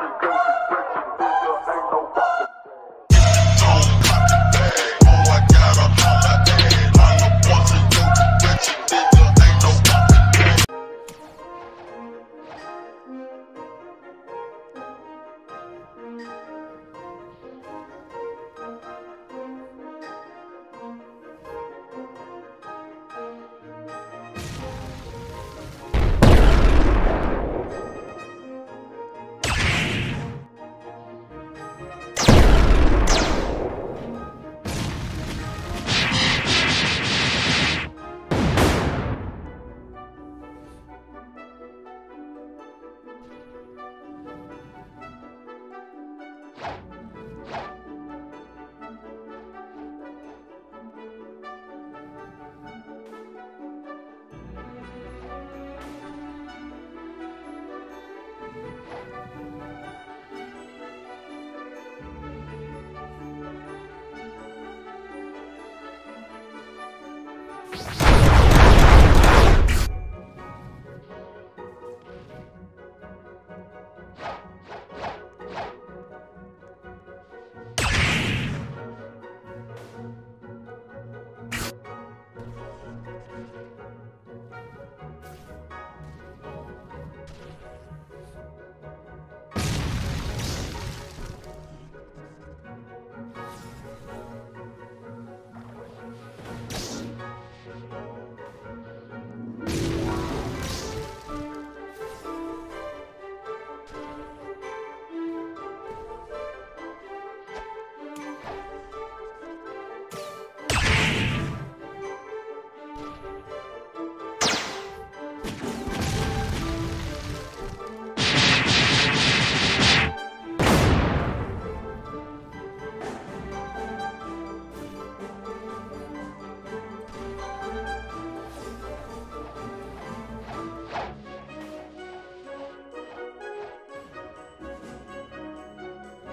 Africans,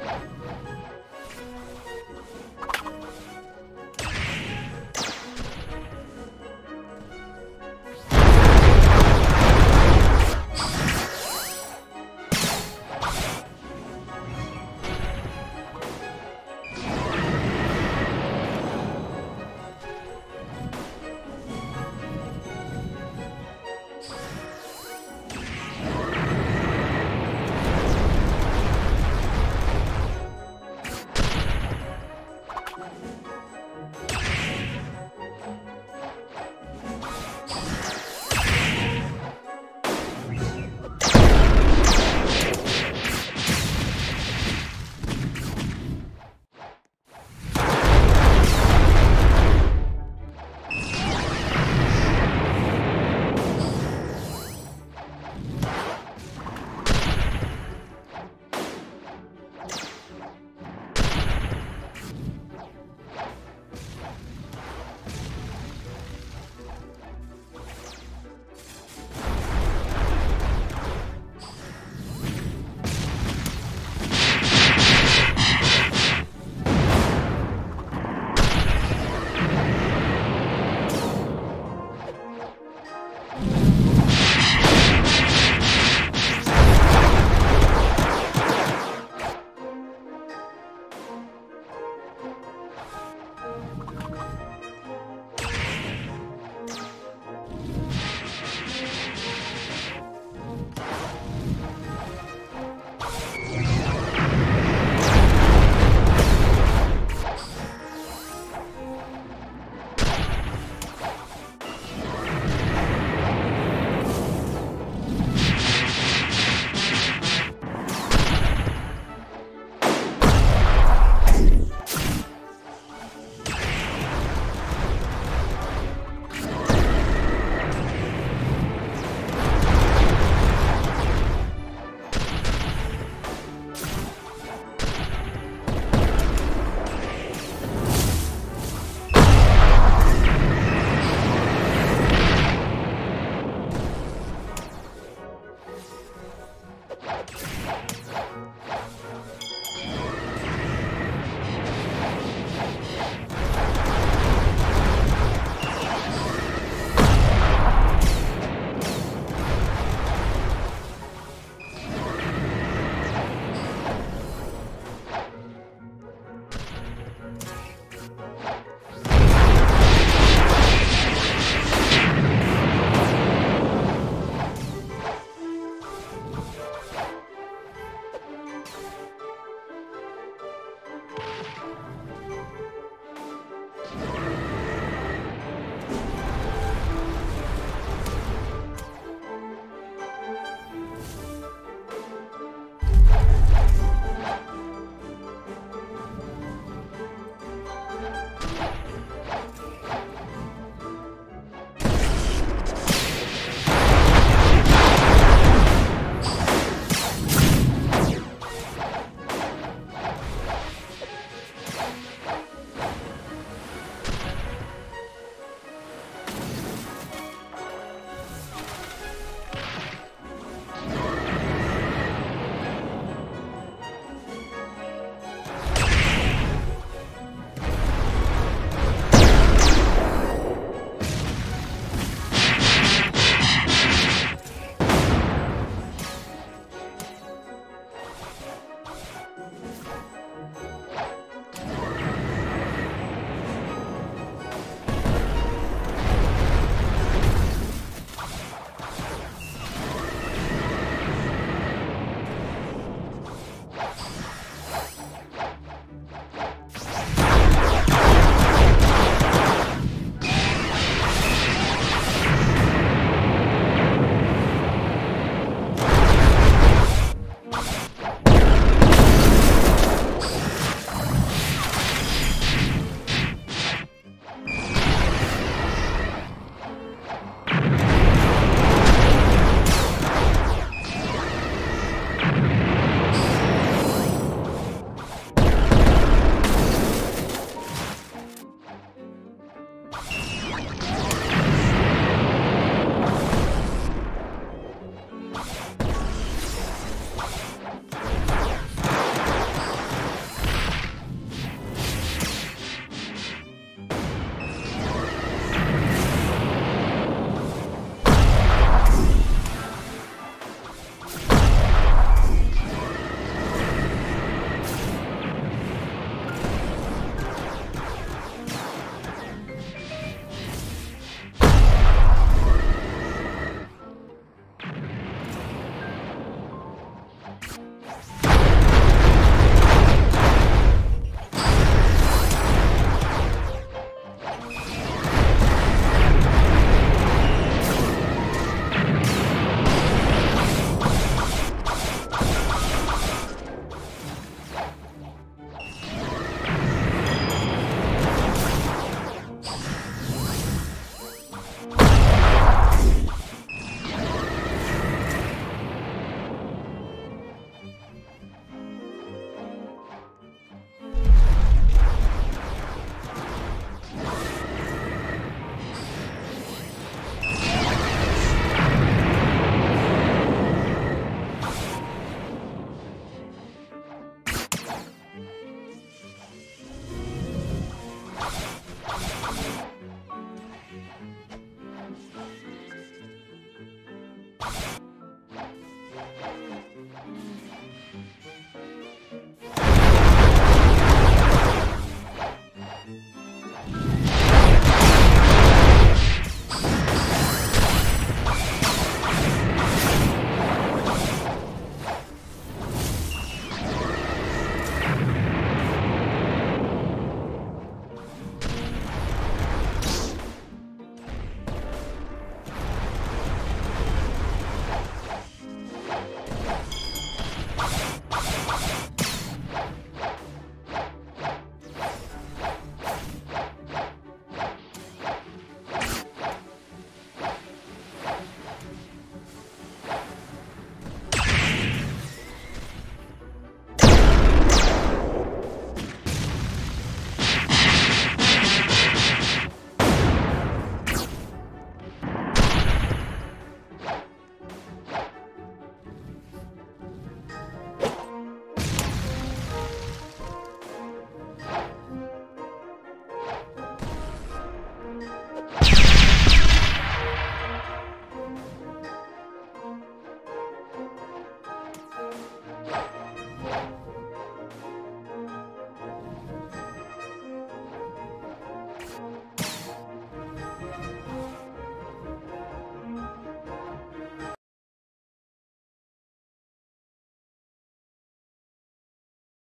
you